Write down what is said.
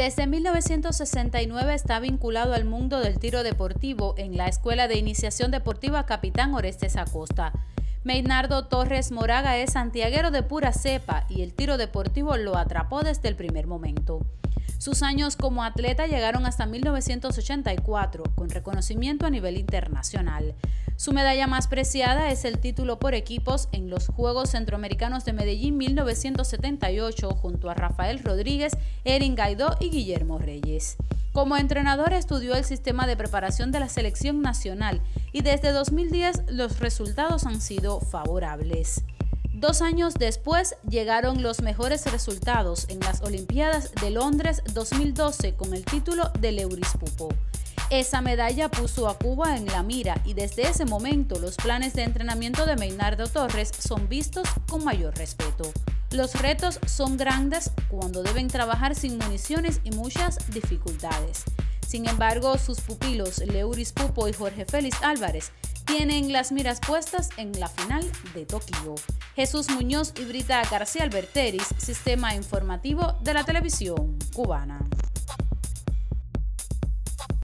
Desde 1969 está vinculado al mundo del tiro deportivo en la Escuela de Iniciación Deportiva Capitán Orestes Acosta. Meinardo Torres Moraga es santiaguero de pura cepa y el tiro deportivo lo atrapó desde el primer momento. Sus años como atleta llegaron hasta 1984, con reconocimiento a nivel internacional. Su medalla más preciada es el título por equipos en los Juegos Centroamericanos de Medellín 1978, junto a Rafael Rodríguez, Erin Gaidó y Guillermo Reyes. Como entrenador estudió el sistema de preparación de la selección nacional y desde 2010 los resultados han sido favorables. Dos años después llegaron los mejores resultados en las Olimpiadas de Londres 2012 con el título de Leuris Pupo. Esa medalla puso a Cuba en la mira y desde ese momento los planes de entrenamiento de Meinardo Torres son vistos con mayor respeto. Los retos son grandes cuando deben trabajar sin municiones y muchas dificultades. Sin embargo, sus pupilos Leuris Pupo y Jorge Félix Álvarez tienen las miras puestas en la final de Tokio. Jesús Muñoz y Brita García Alberteris, Sistema Informativo de la Televisión Cubana.